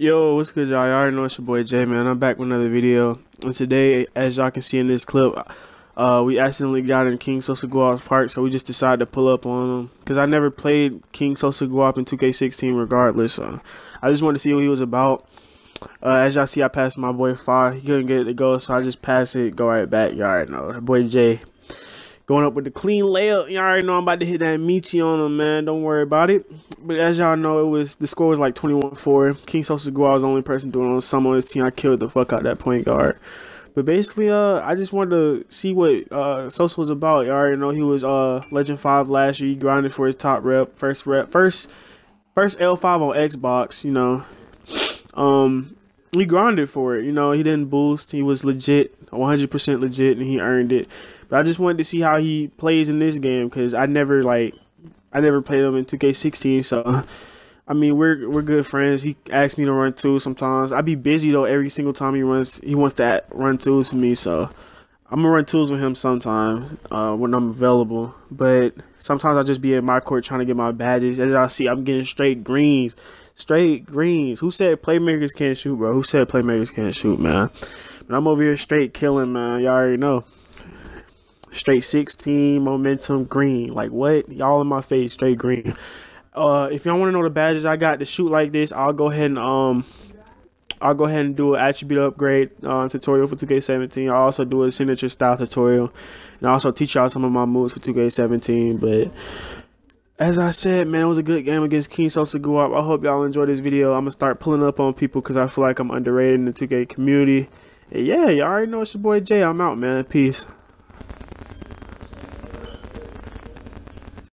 Yo, what's good, y'all? Y'all already know it's your boy Jay, man. I'm back with another video. And today, as y'all can see in this clip, uh, we accidentally got in King Sosa Guwop's park, so we just decided to pull up on him. Because I never played King Sosa Guap in 2K16 regardless, so I just wanted to see what he was about. Uh, as y'all see, I passed my boy Far. He couldn't get it to go, so I just passed it, go right back. Y'all already know. Boy Jay Going up with the clean layup. Y'all already know I'm about to hit that Michi on him, man. Don't worry about it. But as y'all know, it was the score was like 21-4. King Sosa Gua was the only person doing on some on his team. I killed the fuck out that point guard. But basically, uh, I just wanted to see what uh Sosa was about. Y'all already know he was uh Legend Five last year. He grinded for his top rep, first rep, first first L5 on Xbox. You know, um, he grinded for it. You know, he didn't boost. He was legit, 100% legit, and he earned it. But I just wanted to see how he plays in this game because I never like I never played him in 2K16. So I mean we're we're good friends. He asks me to run two sometimes. I be busy though every single time he runs. He wants to run twos for me. So I'm gonna run tools with him sometimes uh, when I'm available. But sometimes I'll just be in my court trying to get my badges. As y'all see, I'm getting straight greens, straight greens. Who said playmakers can't shoot, bro? Who said playmakers can't shoot, man? But I'm over here straight killing, man. Y'all already know. Straight 16 momentum green. Like what? Y'all in my face, straight green. Uh, if y'all want to know the badges I got to shoot like this, I'll go ahead and um, I'll go ahead and do an attribute upgrade uh, tutorial for 2K17. I'll also do a signature style tutorial, and also teach y'all some of my moves for 2K17. But as I said, man, it was a good game against King Sosa Guwop. I hope y'all enjoyed this video. I'm gonna start pulling up on people because I feel like I'm underrated in the 2K community. And yeah, y'all already know it's your boy Jay. I'm out, man. Peace.